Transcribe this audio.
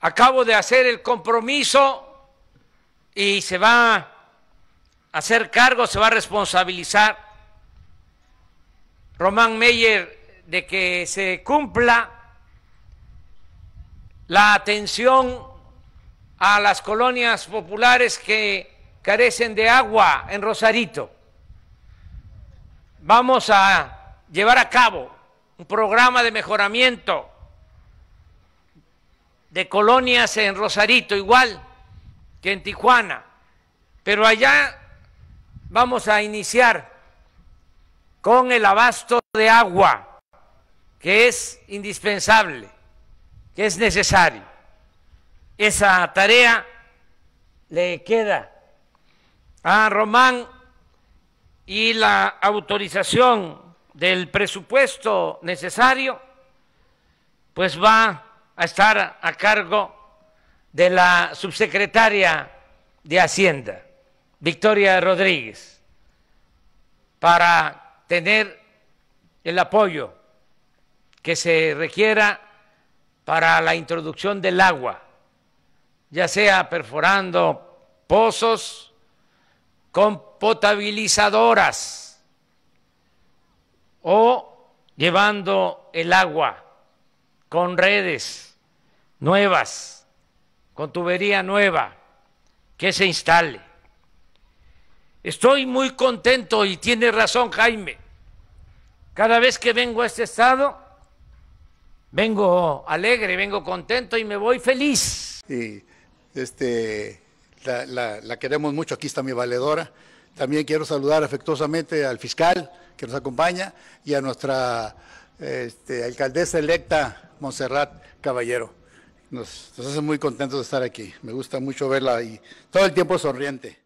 acabo de hacer el compromiso y se va a hacer cargo, se va a responsabilizar Román Meyer de que se cumpla la atención a las colonias populares que carecen de agua en Rosarito. Vamos a llevar a cabo un programa de mejoramiento de colonias en Rosarito, igual que en Tijuana, pero allá vamos a iniciar con el abasto de agua, que es indispensable que es necesario. Esa tarea le queda a Román y la autorización del presupuesto necesario, pues va a estar a cargo de la subsecretaria de Hacienda, Victoria Rodríguez, para tener el apoyo que se requiera para la introducción del agua, ya sea perforando pozos con potabilizadoras o llevando el agua con redes nuevas, con tubería nueva que se instale. Estoy muy contento y tiene razón Jaime. Cada vez que vengo a este estado, vengo alegre, vengo contento y me voy feliz. Y este, la, queremos mucho, aquí está mi valedora. También quiero saludar afectuosamente al fiscal que nos acompaña y a nuestra este, alcaldesa electa, Montserrat Caballero. Nos, nos hace muy contentos de estar aquí. Me gusta mucho verla y todo el tiempo sonriente.